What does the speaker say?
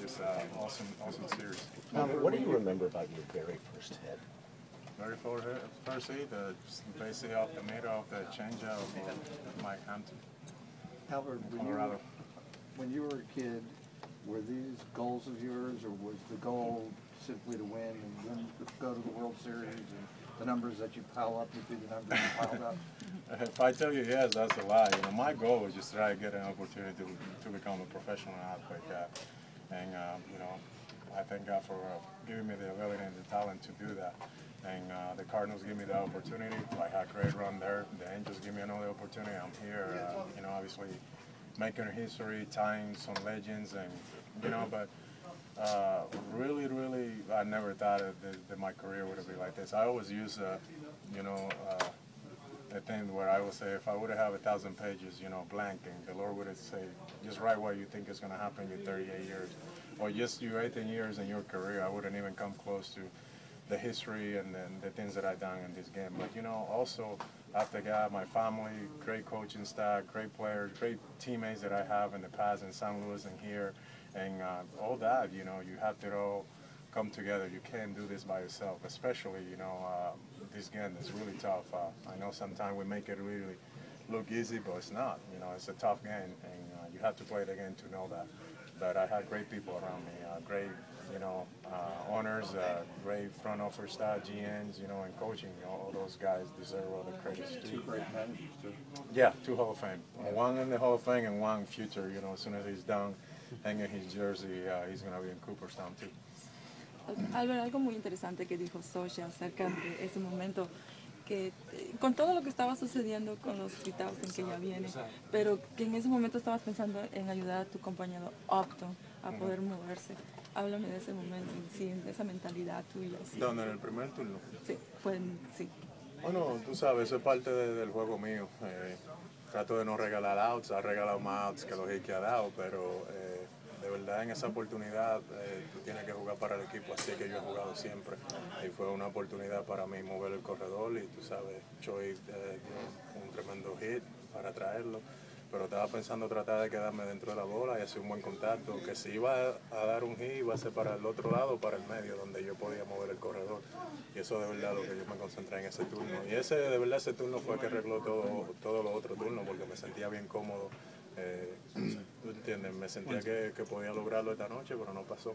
just uh, awesome, awesome series. Now, what do you remember about your very first hit? Very first hit, first hit uh, just basically off the middle of the changeup of Mike Hampton, Albert, when you, were, when you were a kid, were these goals of yours, or was the goal simply to win and win, go to the World Series and the numbers that you pile up, you see the numbers you piled up? If I tell you yes, that's a lie. You know, my goal was just try to get an opportunity to, to become a professional athlete. Uh, and, uh, you know, I thank God for uh, giving me the ability and the talent to do that. And uh, the Cardinals give me the opportunity. I had a great run there. The Angels give me another opportunity. I'm here, uh, you know, obviously making history, tying some legends, and, you know, but uh, really, really, I never thought that, that my career would be like this. I always use, uh, you know, uh, a thing where I would say if I would have a thousand pages, you know, blank, and the Lord would say, just write what you think is going to happen in your 38 years, or just your 18 years in your career, I wouldn't even come close to the history and then the things that I've done in this game. But you know, also after God, my family, great coaching staff, great players, great teammates that I have in the past in San Luis and here, and uh, all that. You know, you have to all come together. You can't do this by yourself, especially you know uh, this game is really tough. Uh, I know sometimes we make it really look easy, but it's not. You know, it's a tough game, and uh, you have to play the game to know that. But I had great people around me, uh, great, you know, uh, owners, uh, great front office staff, GMs, you know, and coaching. You know, all those guys deserve all the credits Two great managers, too. Yeah, two Hall of Fame. One in the Hall of Fame and one future. You know, as soon as he's done hanging his jersey, uh, he's gonna be in Cooperstown too. Albert, algo muy interesante que dijo Sosha acerca de ese momento, que eh, con todo lo que estaba sucediendo con los 3000 que ya viene, pero que en ese momento estabas pensando en ayudar a tu compañero Upton a poder moverse. Háblame de ese momento, en sí, de esa mentalidad tuya. Sí, ¿Dónde? En el primer turno. sí, fue, en- sí. Bueno, tú sabes, eso es parte de- del juego mío. Eh, trato de no regalar outs, ha regalado más outs que los que ha dado, pero eh, de verdad en esa oportunidad eh, tú tienes que jugar para el equipo, así que yo he jugado siempre. Y fue una oportunidad para mí mover el corredor y tú sabes, Choi eh, un tremendo hit para traerlo. Pero estaba pensando tratar de quedarme dentro de la bola y hacer un buen contacto, que si iba a dar un hit iba a ser para el otro lado para el medio, donde yo podía mover el corredor. Y eso de verdad lo que yo me concentré en ese turno. Y ese de verdad ese turno fue que arregló todo, todos los otros turnos, porque me sentía bien cómodo. Eh, ¿Tú entiendes? Me sentía que, que podía lograrlo esta noche, pero no pasó.